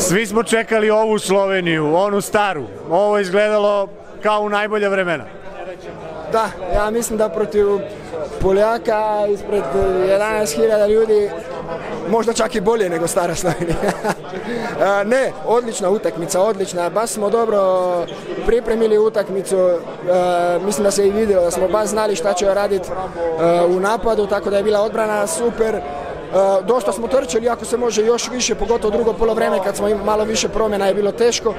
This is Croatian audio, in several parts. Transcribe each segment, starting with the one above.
Svi smo čekali ovu Sloveniju, onu staru. Ovo je izgledalo kao u najbolja vremena. Da, ja mislim da protiv Poljaka ispred 11.000 ljudi možda čak i bolje nego stara Slovenija. E, ne, odlična utakmica, odlična. Baš smo dobro pripremili utakmicu. E, mislim da se i vidjelo da smo baš znali šta će raditi e, u napadu, tako da je bila odbrana super. Dosta smo trčali, ako se može još više, pogotovo drugo polovreme kad smo imali malo više promjena je bilo teško.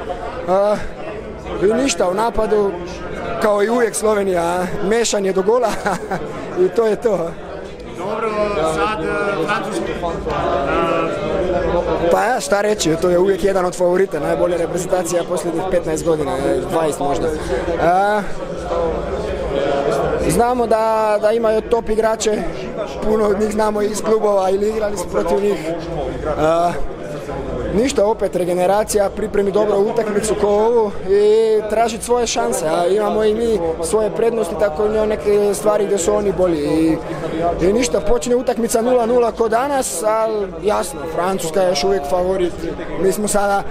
I ništa u napadu, kao i uvijek Slovenija, mešanje do gola i to je to. Dobro, sad Francuski. Pa ja, šta reći, to je uvijek jedan od favorita, najbolja reprezentacija posljednjih 15 godina, 20 možda. znamo da, da imaju top igrače, puno od njih znamo iz klubova ili igrali su protiv njih ništa, opet regeneracija, pripremi dobro utakmicu ko ovu i tražiti svoje šanse, a imamo i mi svoje prednosti, tako i neke stvari gdje su oni bolji. I, i ništa, počne utakmica 0-0 ko danas, ali jasno, Francuska je još uvijek favorit. Mi smo sada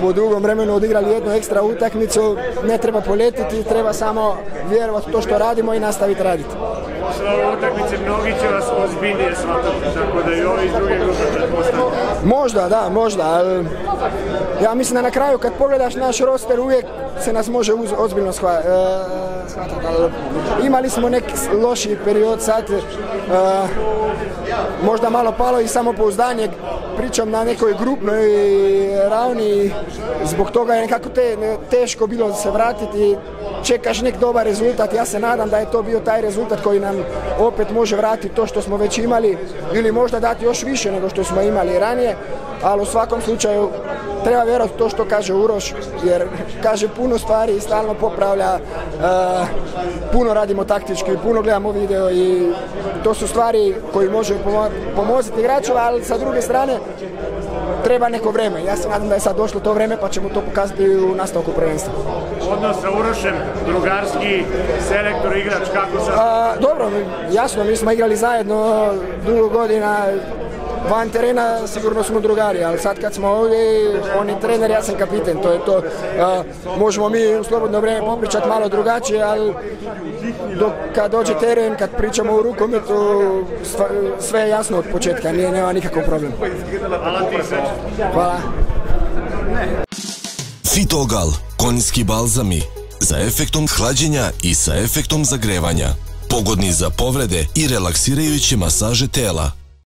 po dugom vremenu odigrali jednu ekstra utakmicu, ne treba poletiti, treba samo vjerovati to što radimo i nastaviti raditi. Ove utakmice vas ozbiljnije shvatati, tako da i ovi iz grupe Možda, da, možda, ja mislim da na kraju kad pogledaš naš roster uvijek se nas može ozbiljno e, shvatiti. Imali smo neki loši period sad, e, možda malo palo i samopouzdanje, pričam na nekoj grupnoj ravni, zbog toga je nekako te, teško bilo se vratiti, čekaš nek dobar rezultat, ja se nadam da je to bio taj rezultat koji nam opet može vratiti to što smo već imali ili možda dati još više nego što smo imali ranije, ali u svakom slučaju treba vjerovati to što kaže Uroš, jer kaže puno stvari i stalno popravlja, eh, puno radimo taktički, puno gledamo video i to su stvari koji može pomoziti igračima, ali sa druge strane treba neko vrijeme. Ja se nadam da je sad došlo to vrijeme pa ćemo to pokazati u nastavku prvenstva. Odnos sa Urošem, drugarski, selektor, igrač, kako sad? dobro, jasno, mi smo igrali zajedno dugo godina, van terena sigurno smo drugari, ali sad kad smo ovdje, on je trener, ja sam kapiten, to je to. možemo mi u slobodno vrijeme popričati malo drugačije, ali dok kad dođe teren, kad pričamo u rukometu, sve je jasno od početka, nije, nema nikakav problem. Hvala. Fitogal, konjski balzami, za efektom hlađenja i sa efektom zagrevanja. Pogodni za povrede i relaksirajuće masaže tela.